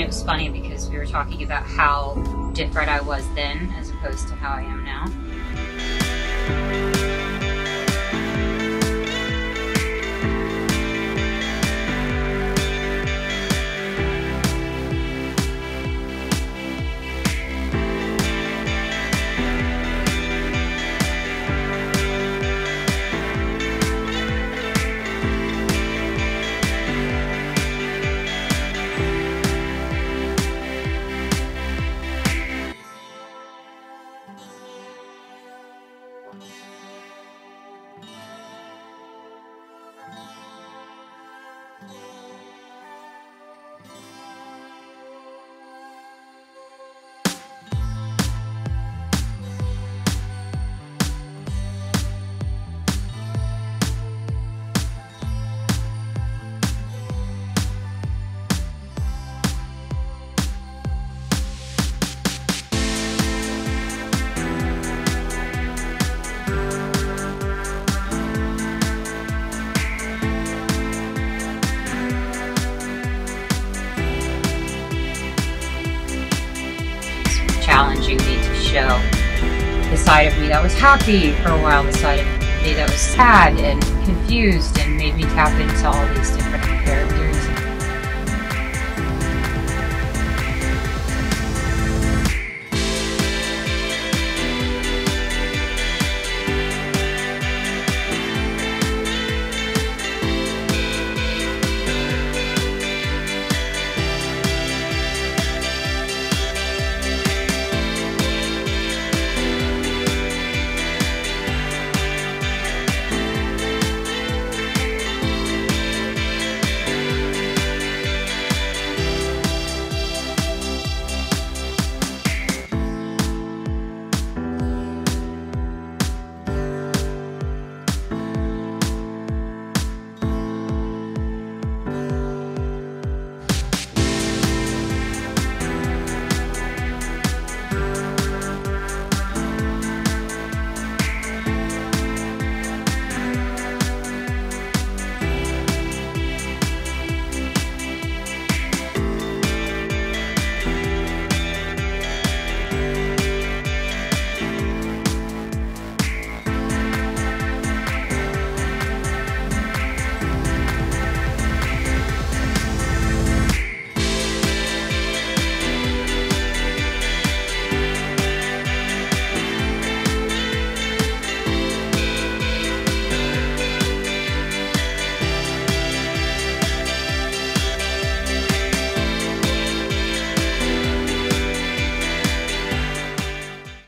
it was funny because we were talking about how different I was then as opposed to how I am now. Bye. Challenging me to show the side of me that was happy for a while, the side of me that was sad and confused, and made me tap into all these different characters